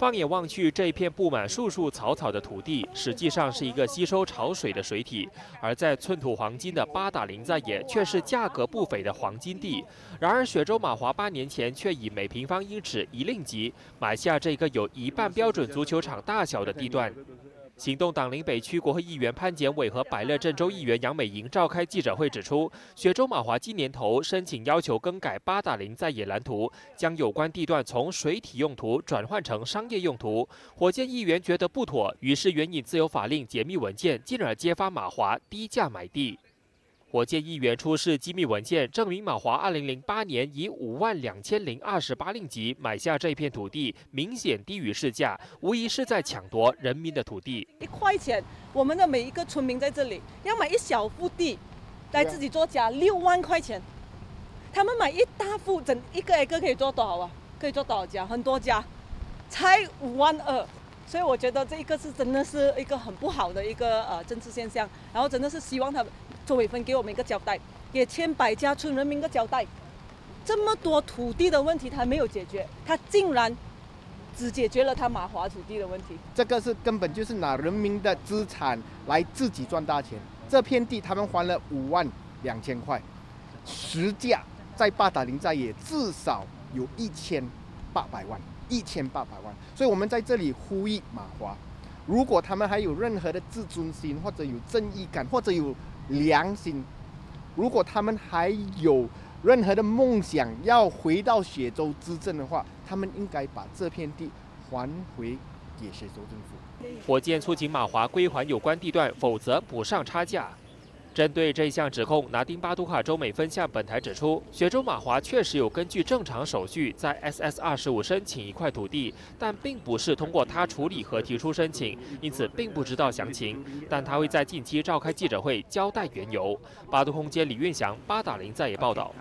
放眼望去，这一片布满树树草草的土地，实际上是一个吸收潮水的水体；而在寸土黄金的八达岭在野，却是价格不菲的黄金地。然而，雪州马华八年前却以每平方英尺一令吉买下这个有一半标准足球场大小的地段。行动党林北区国会议员潘简伟和百乐镇州议员杨美莹召开记者会，指出，雪州马华今年头申请要求更改八达岭在野蓝图，将有关地段从水体用途转换成商业用途。火箭议员觉得不妥，于是援引自由法令解密文件，进而揭发马华低价买地。火箭议员出示机密文件，证明马华2008年以五万两千零二十八令吉买下这片土地，明显低于市价，无疑是在抢夺人民的土地。一块钱，我们的每一个村民在这里要买一小幅地来自己做家，六万块钱。他们买一大幅，整一个一个可以做多少啊？可以做多少家？很多家，才五万二。所以我觉得这一个是真的是一个很不好的一个呃政治现象，然后真的是希望他们周伟芬给我们一个交代，给千百家村人民一个交代。这么多土地的问题他没有解决，他竟然只解决了他马华土地的问题。这个是根本就是拿人民的资产来自己赚大钱。这片地他们还了五万两千块，实价在八达岭寨也至少有一千八百万。一千八百万，所以我们在这里呼吁马华，如果他们还有任何的自尊心，或者有正义感，或者有良心，如果他们还有任何的梦想要回到雪州执政的话，他们应该把这片地还回给雪州政府。火箭促请马华归还有关地段，否则补上差价。针对这项指控，拿丁巴杜卡州美分向本台指出，雪州马华确实有根据正常手续在 SS 二十五申请一块土地，但并不是通过他处理和提出申请，因此并不知道详情。但他会在近期召开记者会交代缘由。八度空间李运祥、八达林再也报道。